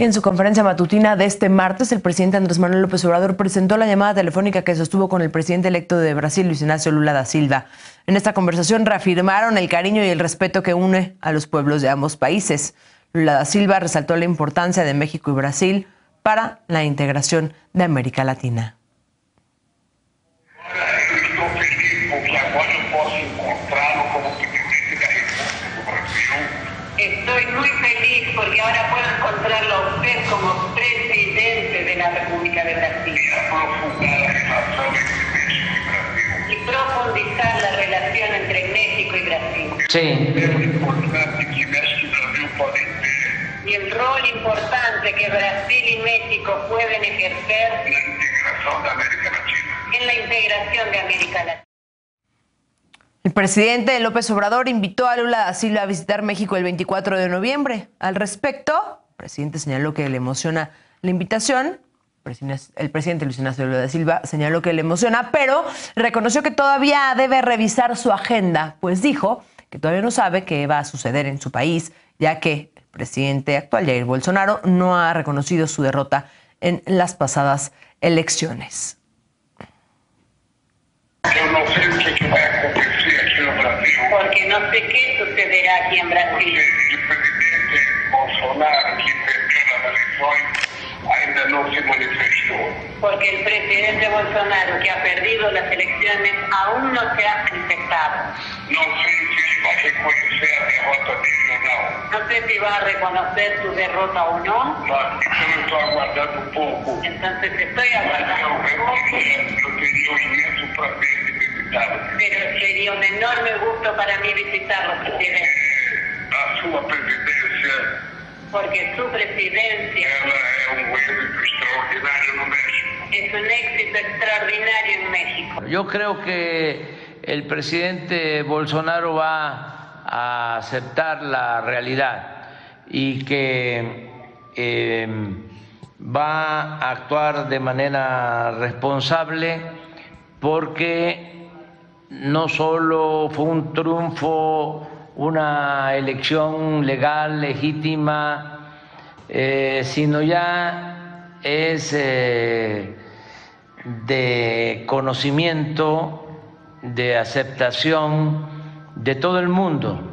Y en su conferencia matutina de este martes, el presidente Andrés Manuel López Obrador presentó la llamada telefónica que sostuvo con el presidente electo de Brasil, Luis Ignacio Lula da Silva. En esta conversación reafirmaron el cariño y el respeto que une a los pueblos de ambos países. Lula da Silva resaltó la importancia de México y Brasil para la integración de América Latina. Estoy muy feliz porque ahora puedo encontrarlo a usted como presidente de la República de Brasil. Y profundizar la relación entre México y Brasil. Sí. Y el rol importante que Brasil y México pueden ejercer en la integración de América Latina. El presidente López Obrador invitó a Lula da Silva a visitar México el 24 de noviembre. Al respecto, el presidente señaló que le emociona la invitación. El presidente Luis Ignacio Lula da Silva señaló que le emociona, pero reconoció que todavía debe revisar su agenda, pues dijo que todavía no sabe qué va a suceder en su país, ya que el presidente actual, Jair Bolsonaro, no ha reconocido su derrota en las pasadas elecciones. Porque no sé qué sucederá aquí en Brasil. El presidente Bolsonaro, que perdió las elecciones, ainda no se manifestó. Porque el presidente Bolsonaro, que ha perdido las elecciones, aún no se ha manifestado. No sé si va a reconocer la derrota. No sé si va a reconocer su derrota o no. Aguardando. Entonces estoy aguardando un poco. Sería un enorme gusto para mí visitarlo, presidente. A sua presidência, Porque su presidencia ela é um êxito extraordinário no México. es un éxito extraordinario en México. Yo creo que el presidente Bolsonaro va a aceptar la realidad y que eh, va a actuar de manera responsable porque no solo fue un triunfo, una elección legal, legítima, eh, sino ya es eh, de conocimiento, de aceptación de todo el mundo